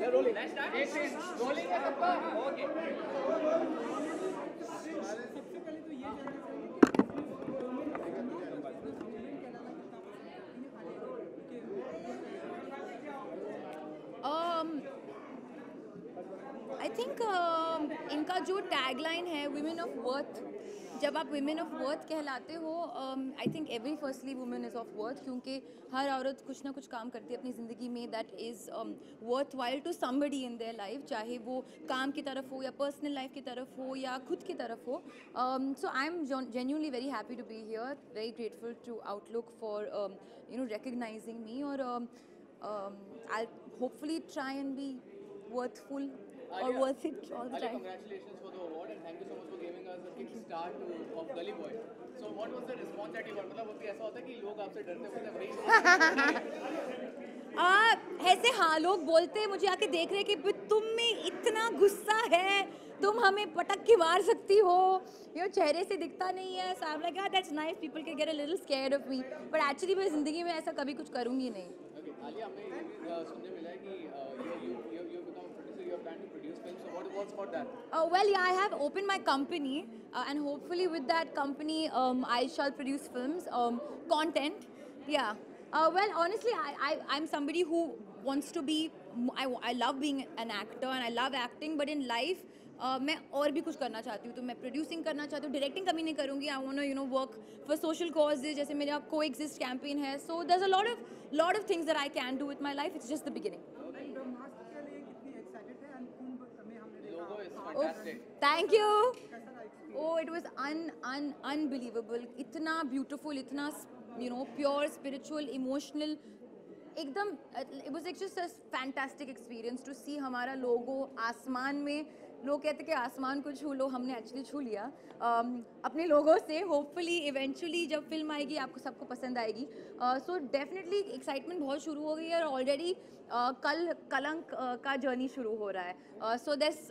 um, I think इनका जो tagline है वुमेन ऑफ़ वर्थ जब आप वुमेन ऑफ़ वर्थ कहलाते हो I think every firstly women is of worth क्योंकि हर औरत कुछ ना कुछ काम करती है अपनी ज़िंदगी में that is worthwhile to somebody in their life चाहे वो काम की तरफ़ हो या पर्सनल लाइफ की तरफ़ हो या खुद की तरफ़ हो। So I am genuinely very happy to be here very grateful to Outlook for you know recognising me और I hopefully try and be worthful और worth it all the time a? मतलब वो ऐसा होता है कि लोग आपसे डरते होते हैं वही आ, ऐसे हाँ लोग बोलते हैं मुझे आके देख रहे कि तुम में इतना गुस्सा है तुम हमें पटक के मार सकती हो। ये चेहरे से दिखता नहीं है so I am like that's nice people can get a little scared of me but actually मैं ज़िंदगी में ऐसा कभी कुछ करूँगी नहीं. Okay, Alia, हमें सुनने मिला है कि planning to produce films. So what what's about that? Uh, well, yeah, I have opened my company, uh, and hopefully with that company, um, I shall produce films, um, content. Yeah. Uh, well, honestly, I, I I'm somebody who wants to be. I, I love being an actor and I love acting, but in life. Uh, मैं और भी कुछ करना चाहती हूँ तो मैं producing करना चाहती हूँ डायरेक्टिंग कभी नहीं करूँगी I want you know work for social causes जैसे मेरा को एग्जिस्ट कैंपेन है सो दर अ lot of lot of things that I can do with my life it's just the beginning रहा you oh it was un, un, unbelievable. इतना beautiful इतना you know pure spiritual emotional एकदम it was like just experience to see हमारा लोगो आसमान में लोग कहते कि आसमान को छू लो हमने एक्चुअली छू लिया um, अपने लोगों से होपफुली इवेंचुअली जब फ़िल्म आएगी आपको सबको पसंद आएगी सो डेफिनेटली एक्साइटमेंट बहुत शुरू हो गई है और ऑलरेडी uh, कल कलंक uh, का जर्नी शुरू हो रहा है सो देस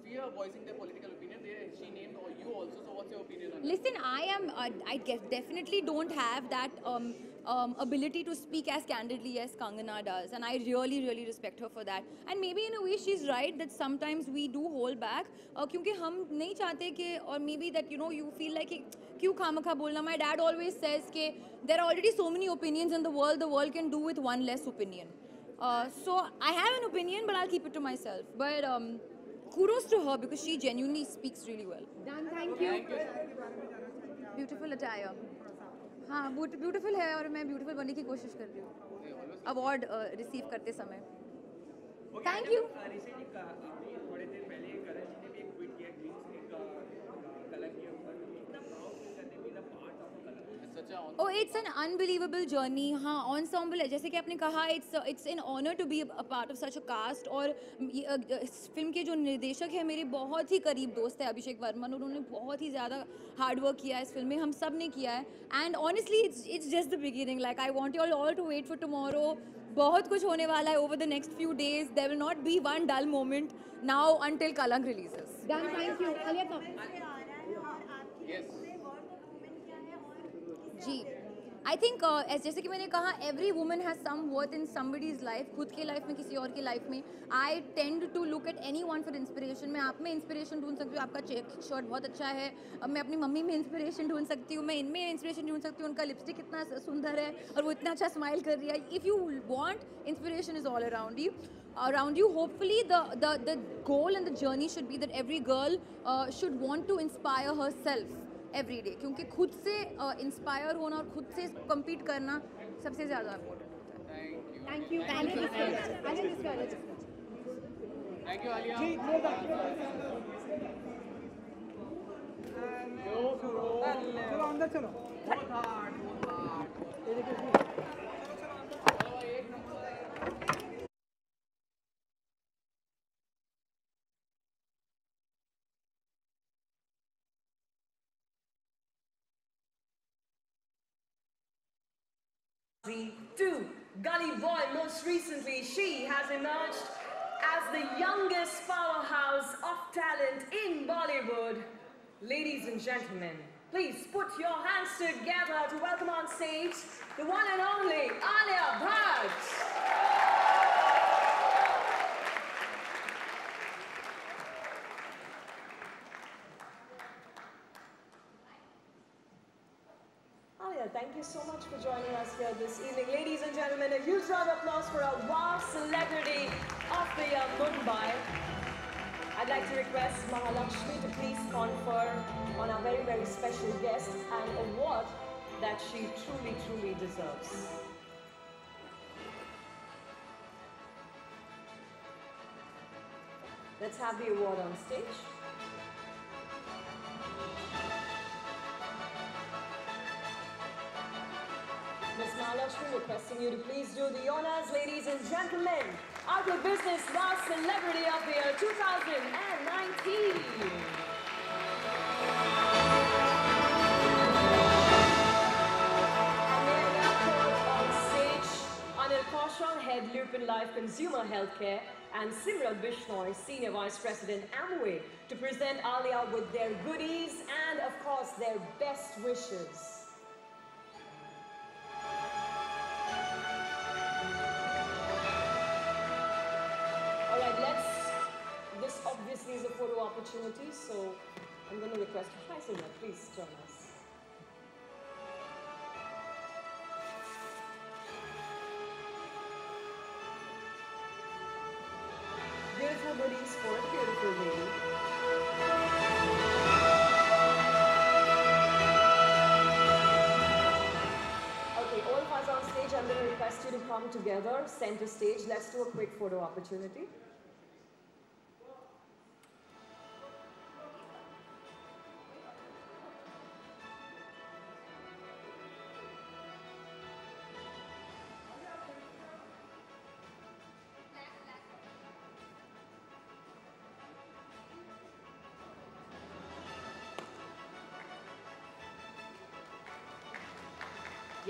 अच्छा अगर डरती है तो उस- यही यही एक रीजन है कि हाल ही में मतलब कंगना ने कहा था कि there are actors who fear voicing their political opinion. They she named or you also. So what's your opinion on that? Listen, I am. Uh, I guess definitely don't have that um, um, ability to speak as candidly as Kangana does, and I really, really respect her for that. And maybe in a way she's right that sometimes we do hold back, uh, क्योंकि हम नहीं चाहते कि or maybe that you know you feel like कि क्यों खामखा बोलना. My dad always says कि there are already so many opinions in the world. The world can do with one less opinion. Uh, so I have an opinion, but I'll keep it to myself. But um, kudos to her because she genuinely speaks really well. Done, thank you. Beautiful attire. हाँ beautiful है और मैं beautiful बनने की कोशिश कर रही हूँ अवार्ड रिसीव करते समय थैंक यू रिसेंटली अभी थोड़े देर पहले करण जी ने भी एक ट्वीट किया ड्रीम्स एक कलर के ऊपर इतना प्राउड फील करने में part of Colors It's such a honor. An unbelievable journey हाँ ensemble है। जैसे कि आपने कहा it's it's an honour to be a part of such a cast और ये, अ, अ, इस फ़िल्म के जो निर्देशक है मेरे बहुत ही करीब दोस्त है अभिषेक वर्मन उन्होंने बहुत ही ज़्यादा हार्ड वर्क किया है इस फ़िल्म में हम सबने किया है। And honestly it's it's just the beginning like I want you all to wait for tomorrow बहुत कुछ होने वाला है over the next few days there will not be one dull moment now until Kalank releases Done, thank जी। I think जैसे कि मैंने कहा every woman has some worth in somebody's life खुद के लाइफ में किसी और की लाइफ में। I tend to look at anyone for inspiration मैं आप में इंस्पिरेशन ढूंढ सकती हूँ आपका चेक शर्ट बहुत अच्छा है। मैं अपनी मम्मी में इंस्पिरेशन ढूंढ सकती हूँ मैं इनमें इंस्पिरेशन ढूंढ सकती हूँ उनका लिपस्टिक कितना सुंदर है और वो इतना अच्छा स्माइल कर रही है। If you want inspiration is all around you hopefully the the the goal and the journey should be that every girl uh, should want to inspire herself. Every day क्योंकि खुद से इंस्पायर होना और खुद से कम्पीट करना सबसे ज़्यादा इम्पोर्टेंट होता है। थैंक यू थैंक यू चलो चलो two, Gully Boy, most recently, she has emerged as the youngest powerhouse of talent in Bollywood. Ladies and gentlemen, please put your hands together to welcome on stage the one and only Alia Bhatt. You so much for joining us here this evening. Ladies and gentlemen, a huge round of applause for our wow celebrity of the year, Mumbai. I'd like to request Mahalakshmi to please confer on our very, very special guest an award that she truly, truly deserves. Let's have the award on stage. Mahalakshmi requesting you to please do the honors, ladies and gentlemen. Of business, last celebrity of the year 2019. And may I now call on stage Anil Kaushal, Head Lupin Life Consumer Healthcare, and Simran Bishnoi, Senior Vice President Amway, to present Alia with their goodies and, of course, their best wishes. So I'm going to request. Simran, please join us. Beautiful goodies for a beautiful lady. Okay, all of us on stage, I'm going to request you to come together, center stage. Let's do a quick photo opportunity.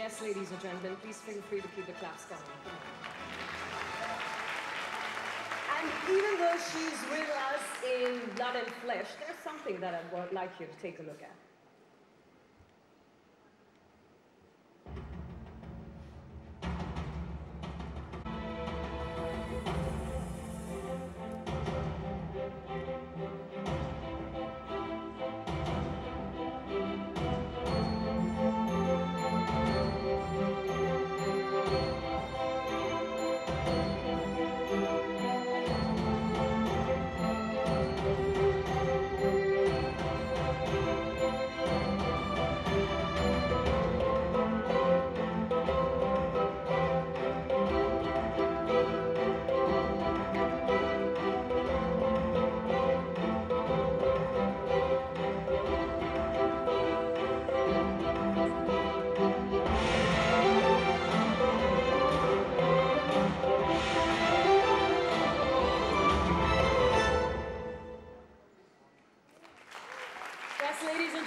Yes, ladies and gentlemen, please feel free to keep the claps coming. And even though she's with us in blood and flesh, there's something that I'd like you to take a look at.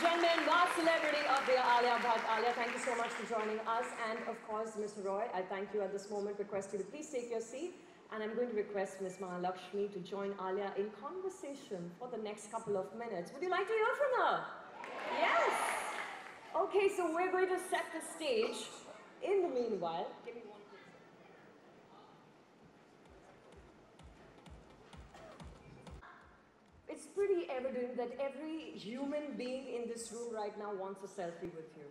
Gentlemen, last celebrity of the Alia Bhatt. Alia, thank you so much for joining us. And of course, Mr. Roy, I thank you at this moment. Request you to please take your seat. And I'm going to request Ms. Mahalakshmi to join Alia in conversation for the next couple of minutes. Would you like to hear from her? Yes. Okay, so we're going to set the stage. In the meanwhile, pretty evident that every human being in this room right now wants a selfie with you.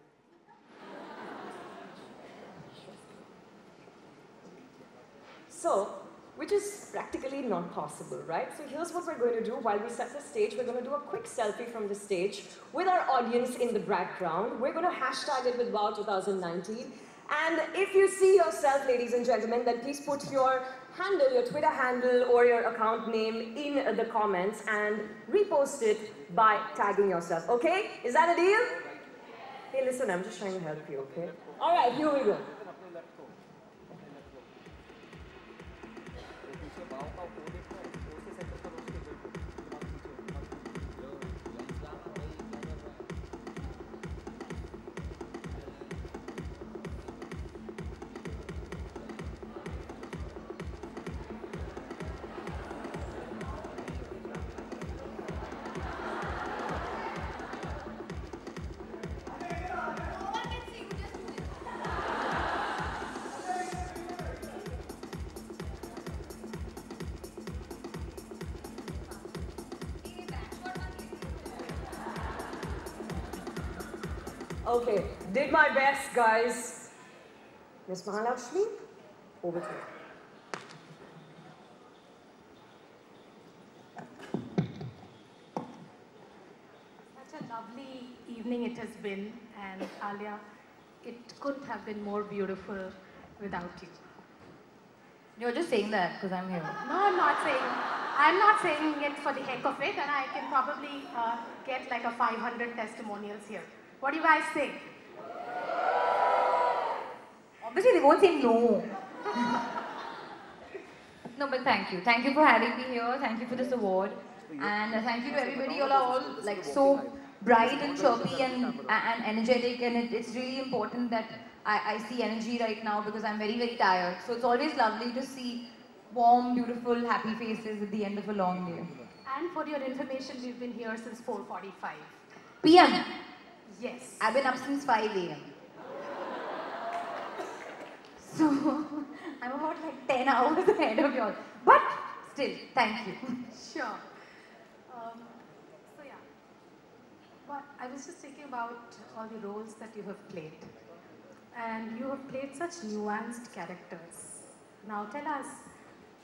So, which is practically not possible, right? So here's what we're going to do while we set the stage. We're going to do a quick selfie from the stage with our audience in the background. We're going to hashtag it with Wow 2019. And if you see yourself, ladies and gentlemen, then please put your handle, your Twitter handle or your account name in the comments and repost it by tagging yourself, okay? Is that a deal? Hey, listen, I'm just trying to help you, okay? All right, here we go. Okay, did my best, guys. Miss Mahalakshmi, over to you. Such a lovely evening it has been, and Alia, it couldn't have been more beautiful without you. You're just saying that because I'm here. No, I'm not saying. I'm not saying it for the heck of it, and I can probably uh, get like a 500 testimonials here. What do you guys think? Obviously, they won't say no. no, but thank you. Thank you for having me here. Thank you for this award. And uh, thank you to everybody. You all are all like so bright and chirpy and, and energetic. And it, it's really important that I, I see energy right now because I'm very, very tired. So it's always lovely to see warm, beautiful, happy faces at the end of a long day. And for your information, we've been here since 4:45. PM. Yes. I've been up since 5 a.m. So I'm about like 10 hours ahead of yours. But still, thank you. Sure. Um, so yeah. But I was just thinking about all the roles that you have played. And you have played such nuanced characters. Now tell us,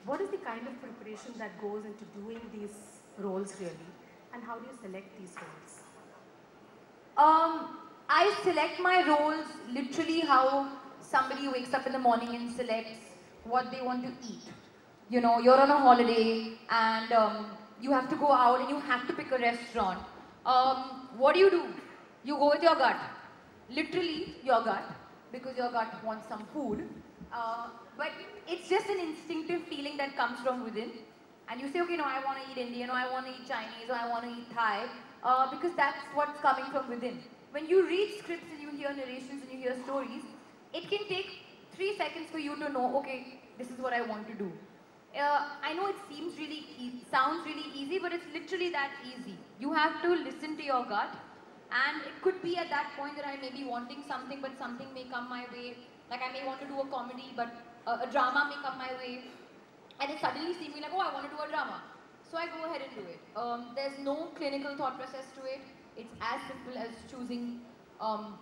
what is the kind of preparation that goes into doing these roles really? And how do you select these roles? Um, I select my roles literally how somebody wakes up in the morning and selects what they want to eat. You know, you're on a holiday and um, you have to go out and you have to pick a restaurant. Um, what do you do? You go with your gut. Literally, your gut, because your gut wants some food. Uh, but it's just an instinctive feeling that comes from within. And you say, okay, no, I want to eat Indian, or I want to eat Chinese, or I want to eat Thai, uh, because that's what's coming from within. When you read scripts and you hear narrations and you hear stories, it can take three seconds for you to know, okay, this is what I want to do. Uh, I know it seems really, sounds really easy, but it's literally that easy. You have to listen to your gut, and it could be at that point that I may be wanting something, but something may come my way. Like I may want to do a comedy, but a, a drama may come my way, and it suddenly seems like, oh, I want to do a drama. So I go ahead and do it. Um, there's no clinical thought process to it. It's as simple as choosing, um,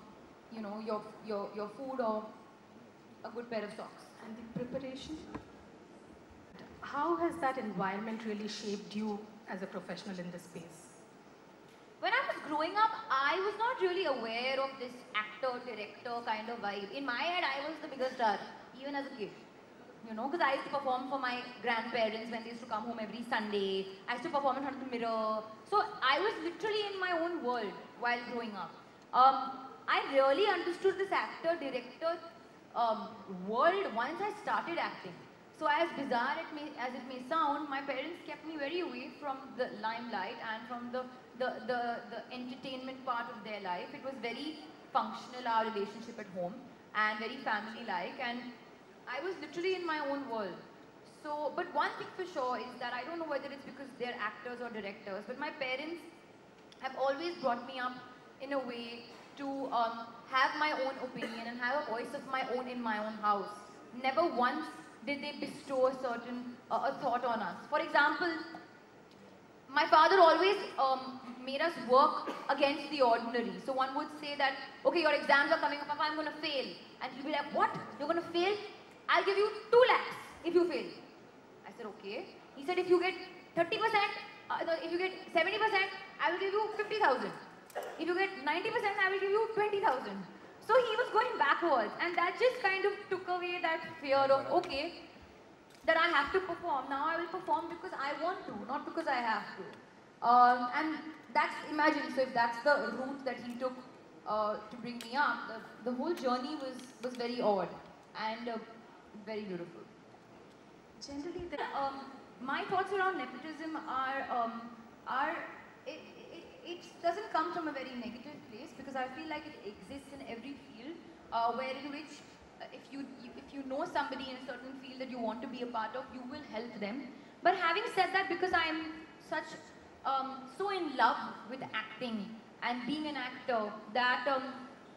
you know, your, your, your food or a good pair of socks. And the preparation? How has that environment really shaped you as a professional in this space? When I was growing up, I was not really aware of this actor, director kind of vibe. In my head, I was the biggest star, even as a kid. You know, because I used to perform for my grandparents when they used to come home every Sunday. I used to perform in front of the mirror. So I was literally in my own world while growing up. Um, I really understood this actor, director um, world once I started acting. So as bizarre it may, as it may sound, my parents kept me very away from the limelight and from the, the, the, the entertainment part of their life. It was very functional, our relationship at home, and very family-like. And I was literally in my own world. So, but one thing for sure is that I don't know whether it's because they're actors or directors, but my parents have always brought me up in a way to um, have my own opinion and have a voice of my own in my own house. Never once did they bestow a certain uh, a thought on us. For example, my father always um, made us work against the ordinary. So one would say that, okay, your exams are coming up, I'm going to fail. And he'll be like, what? You're going to fail? I'll give you 2 lakhs if you fail. I said, okay. He said, if you get 30%, uh, no, if you get 70%, I will give you 50,000. If you get 90%, I will give you 20,000. So he was going backwards. And that just kind of took away that fear of, okay, that I have to perform. Now I will perform because I want to, not because I have to. Um, and that's, imagine, so if that's the route that he took uh, to bring me up, the, the whole journey was, was very odd and uh, very beautiful. Generally, the Um, my thoughts around nepotism are, um, are it, it, it doesn't come from a very negative place because I feel like it exists in every field uh, where in which uh, if you, if you know somebody in a certain field that you want to be a part of, you will help them. But having said that, because I am such um, so in love with acting and being an actor that um,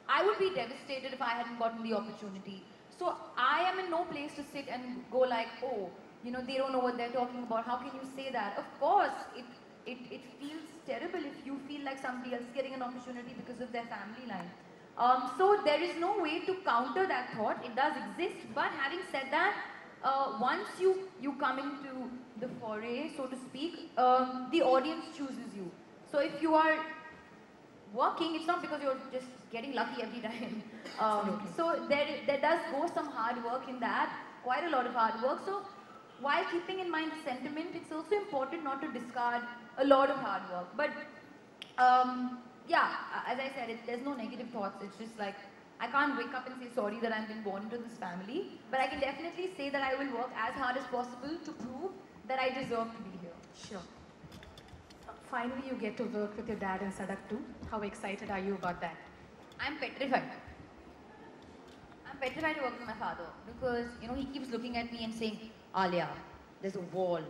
I would be devastated if I hadn't gotten the opportunity. So I am in no place to sit and go like, oh, you know, they don't know what they're talking about. How can you say that? Of course, it, it, it feels terrible if you feel like somebody else is getting an opportunity because of their family line. Um, so there is no way to counter that thought. It does exist. But having said that, uh, once you, you come into the foray, so to speak, um, the audience chooses you. So if you are working, it's not because you're just getting lucky every time. Um, so there, there does go some hard work in that, quite a lot of hard work. So while keeping in mind the sentiment, it's also important not to discard a lot of hard work. But um, yeah, as I said, it, there's no negative thoughts. It's just like I can't wake up and say sorry that I've been born into this family, but I can definitely say that I will work as hard as possible to prove that I deserve to be here. Sure. Finally, you get to work with your dad in Sadak 2. How excited are you about that? I'm petrified. I'm petrified to work with my father because you know he keeps looking at me and saying, Alia, there's a wall.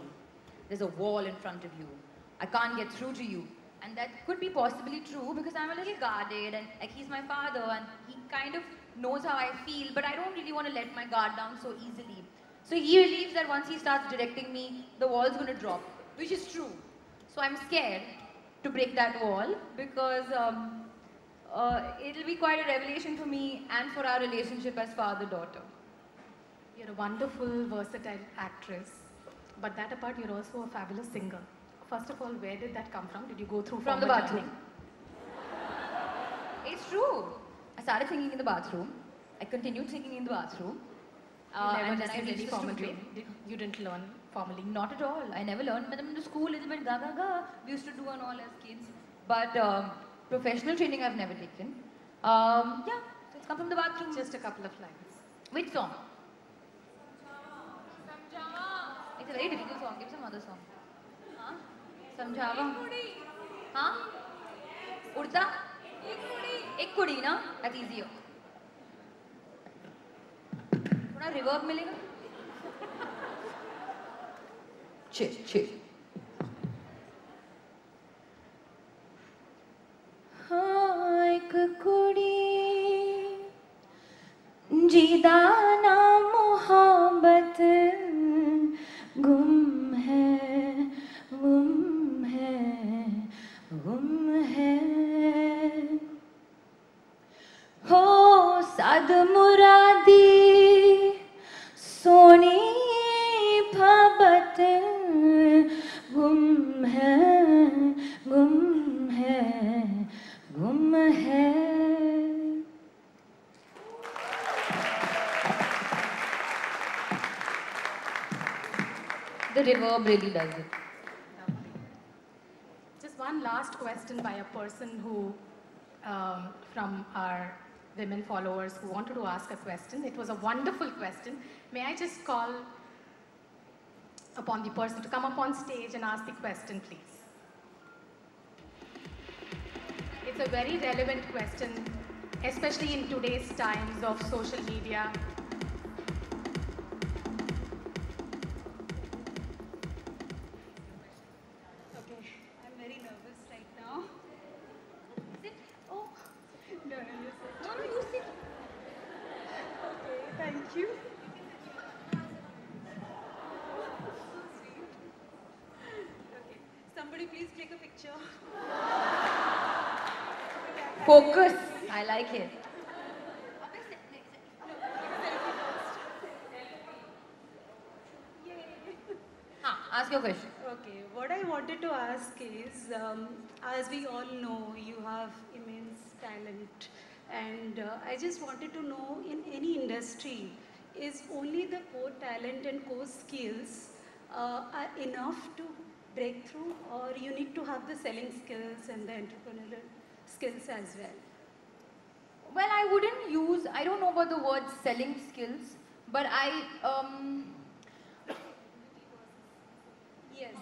There's a wall in front of you. I can't get through to you. And that could be possibly true because I'm a little guarded and like he's my father and he kind of knows how I feel, but I don't really want to let my guard down so easily. So he believes that once he starts directing me, the wall's gonna drop, which is true. So I'm scared to break that wall because um, uh, it'll be quite a revelation for me and for our relationship as father-daughter. You're a wonderful, versatile actress. But that apart, you're also a fabulous singer. First of all, where did that come from? Did you go through From the bathroom. It's true. I started singing in the bathroom. I continued singing in the bathroom. You Uh, never and then I reached any the formal studio. Did, you didn't learn Formally, not at all. I never learned. Madam, the school is been gaga gaga. We used to do and all as kids. But um, professional training I've never taken. Um, yeah, so it's come from the bathroom. Just a couple of lines. Which song? Samjhawan. It's a very difficult song. Give some other song. Huh? Samjhawan. Huh? Urta? एक कुड़ी na? That's easy हो थोड़ा reverb मिलेगा जीदा ना मोहब्बत गुम है गुम है गुम है। हो सद मुरादी सोनी भबत गुम है गुम है गुम है The reverb really does it. Just one last question by a person who, um, from our women followers who wanted to ask a question. It was a wonderful question. May I just call upon the person to come up on stage and ask the question, please? It's a very relevant question, especially in today's times of social media. Please take a picture. Focus. I like it. Huh, ask your question. Okay, what I wanted to ask is, um, as we all know, you have immense talent, and uh, I just wanted to know, in any industry, is only the core talent and core skills uh, are enough to break through, or you need to have the selling skills and the entrepreneurial skills as well? Well, I wouldn't use, I don't know about the word selling skills, but I, um, Yes.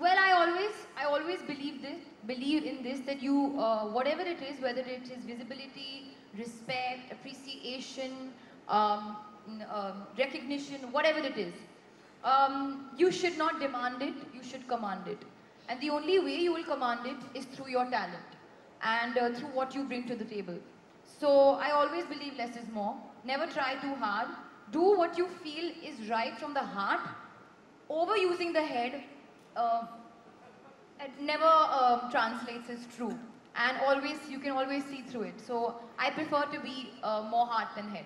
well, I always, I always believe this, believe in this, that you, uh, whatever it is, whether it is visibility, respect, appreciation, um, um, recognition, whatever it is, um, you should not demand it, you should command it. And the only way you will command it is through your talent and uh, through what you bring to the table. So I always believe less is more. Never try too hard. Do what you feel is right from the heart. Overusing the head uh, it never um, translates as true. And always, you can always see through it. So I prefer to be uh, more heart than head.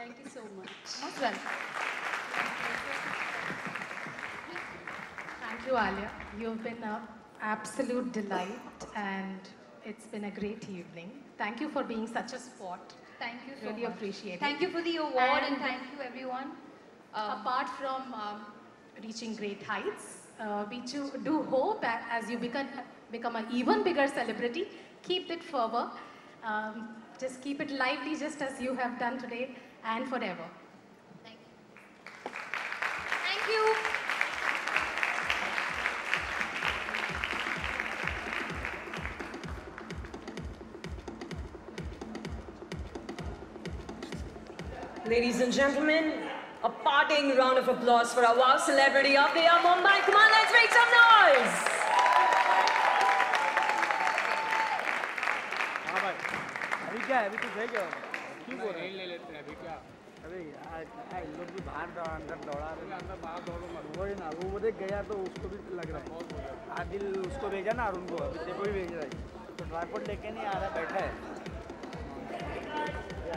Thank you so much. Most welcome. Thank you, Alia. You've been an absolute delight and it's been a great evening. Thank you for being such a sport. Thank you so Really much. appreciate it. Thank you for the award and, And- thank you everyone. Um, Apart from um, reaching great heights, uh, we do, do hope that as you become, become an even bigger celebrity, keep it fervor. Um, just keep it lively just as you have done today and forever. thank you. Thank you. Ladies and gentlemen, a parting round of applause for our wow celebrity of the year, Mumbai. Come on, let's make some noise! हाँ भाई अभी क्या है अभी तो सही क्या क्यों बोल रहे ले लेते हैं अभी क्या? अरे यार लोग भी बाहर दौड़ा अंदर दौड़ा रहे अंदर बाहर दौड़ो मत। वही ना वो बोले गया तो उसको भी लग रहा है। आदिल उसको भेजा ना अरुण को अभी देखो भी भेज रहा है। तो ट्राईपोर्ट लेके नहीं आ रहा बैठा है।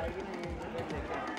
आएगी नहीं लेके